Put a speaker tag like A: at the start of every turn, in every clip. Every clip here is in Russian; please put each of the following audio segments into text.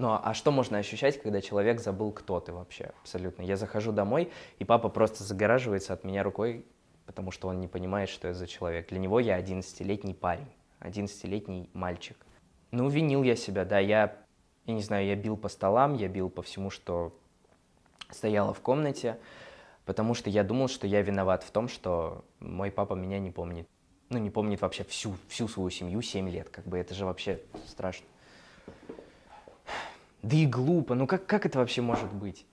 A: Ну, а что можно ощущать, когда человек забыл, кто ты вообще? Абсолютно. Я захожу домой, и папа просто загораживается от меня рукой, потому что он не понимает, что я за человек. Для него я 11-летний парень, 11-летний мальчик. Ну, винил я себя, да, я, я не знаю, я бил по столам, я бил по всему, что стояло в комнате, потому что я думал, что я виноват в том, что мой папа меня не помнит. Ну, не помнит вообще всю, всю свою семью 7 лет, как бы это же вообще страшно. Да и глупо, ну как, как это вообще может быть?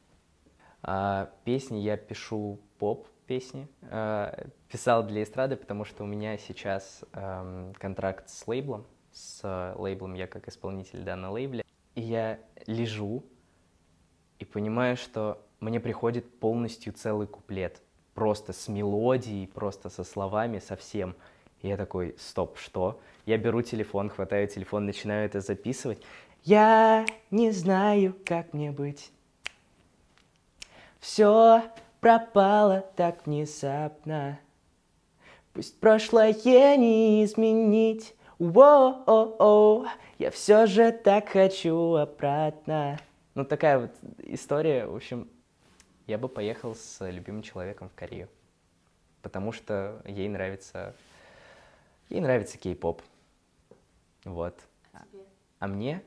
A: А, песни я пишу поп песни, а, писал для эстрады, потому что у меня сейчас а, контракт с лейблом, с лейблом я как исполнитель, да, на лейбле. И я лежу и понимаю, что мне приходит полностью целый куплет, просто с мелодией, просто со словами, совсем. Я такой, стоп, что? Я беру телефон, хватаю телефон, начинаю это записывать, я не знаю, как мне быть. Все пропало так внезапно. Пусть прошлое не изменить. Воу, я все же так хочу обратно. Ну, такая вот история. В общем, я бы поехал с любимым человеком в Корею. Потому что ей нравится... Ей нравится кей-поп. Вот. Тебе? А мне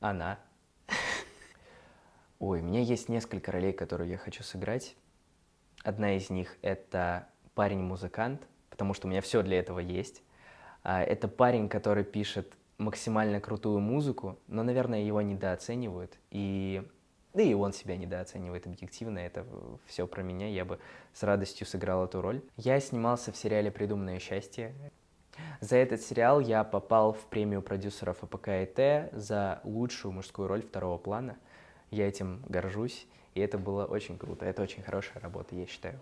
A: она. Ой, у меня есть несколько ролей, которые я хочу сыграть. Одна из них — это парень-музыкант, потому что у меня все для этого есть. А, это парень, который пишет максимально крутую музыку, но, наверное, его недооценивают. И да и он себя недооценивает объективно, это все про меня, я бы с радостью сыграл эту роль. Я снимался в сериале «Придуманное счастье». За этот сериал я попал в премию продюсеров АПК за лучшую мужскую роль второго плана. Я этим горжусь, и это было очень круто. Это очень хорошая работа, я считаю.